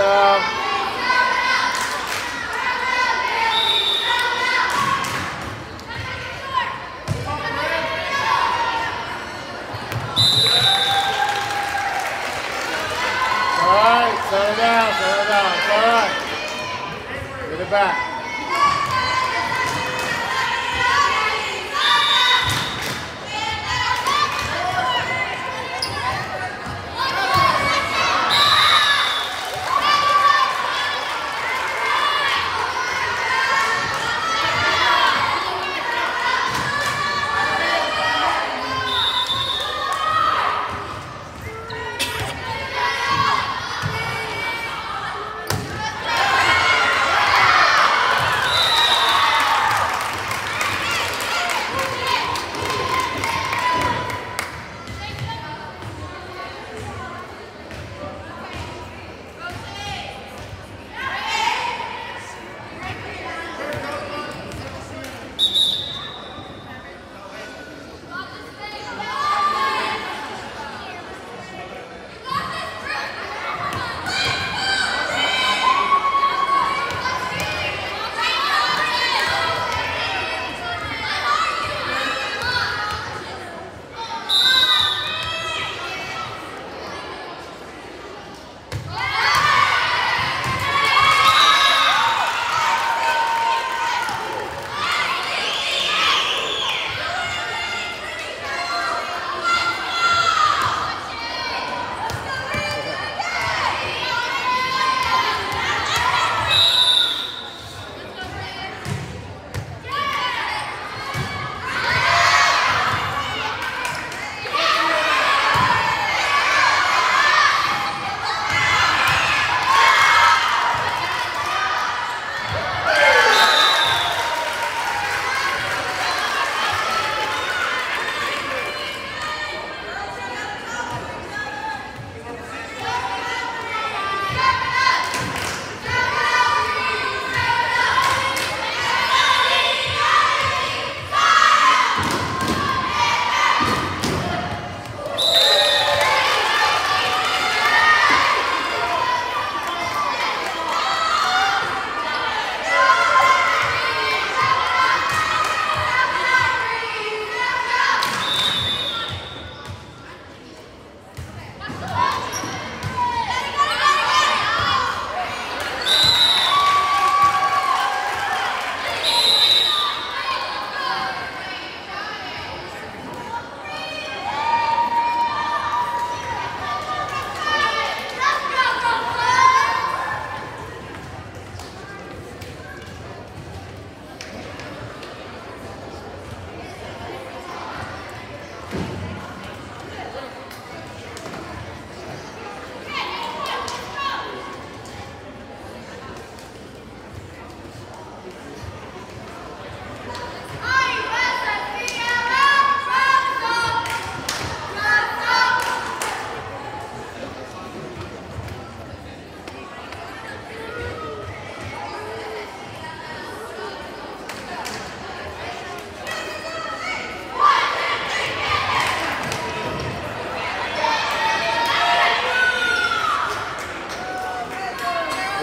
job. All right, settle down, settle down. It's all right. Get it back.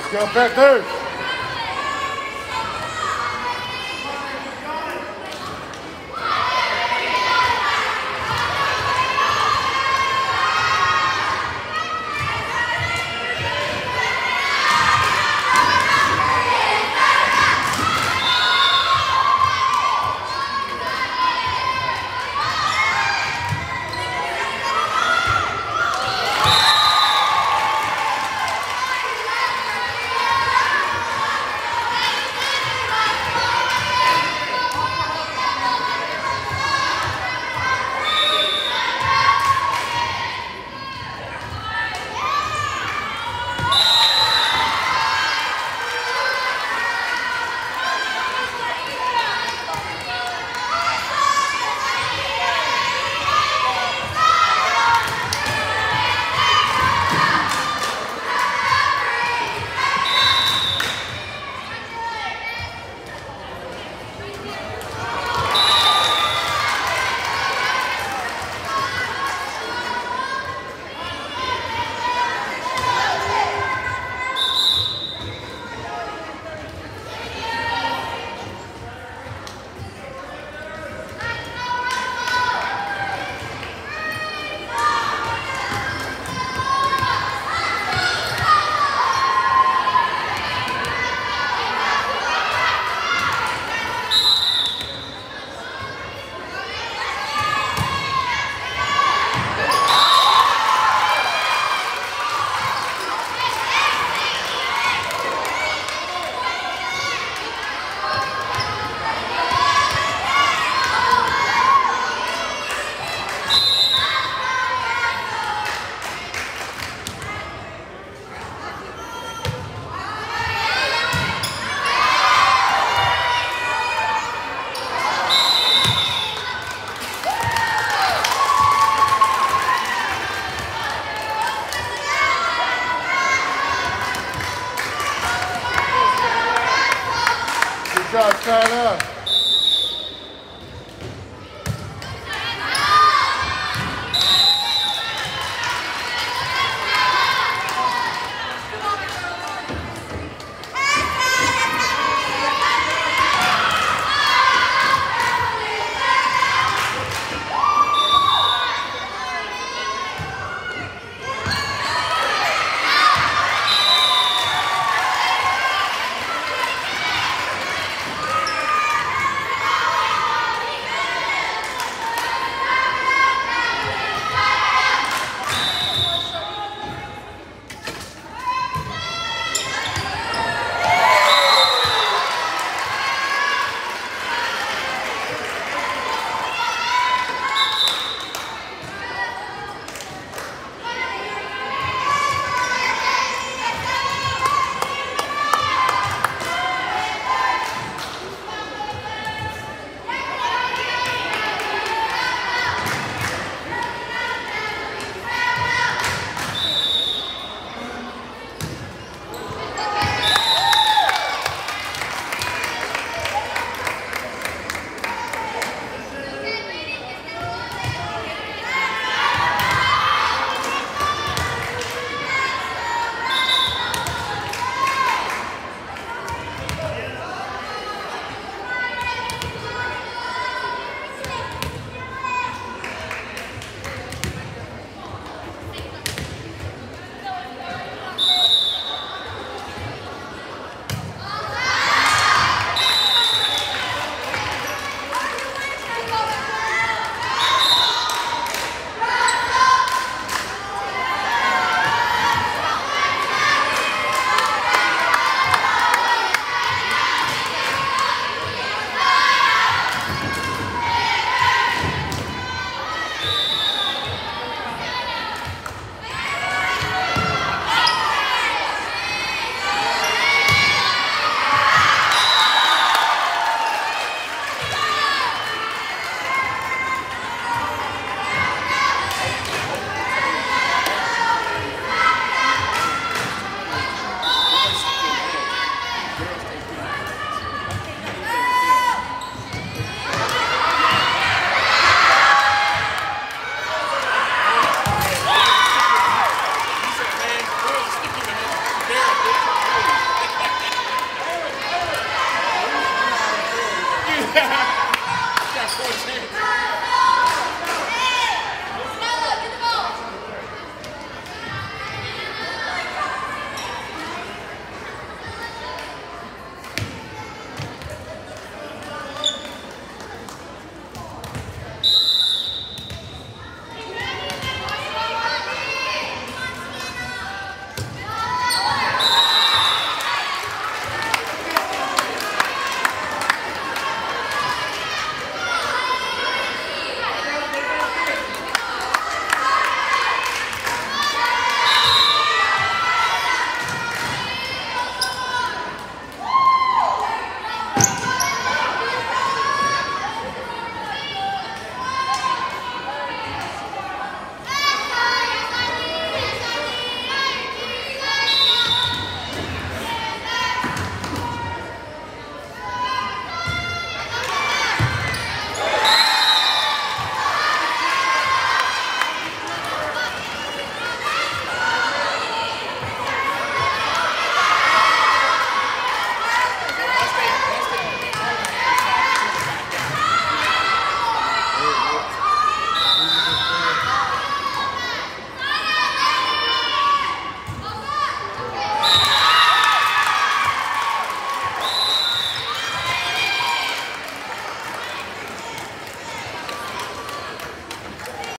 Seu Peters!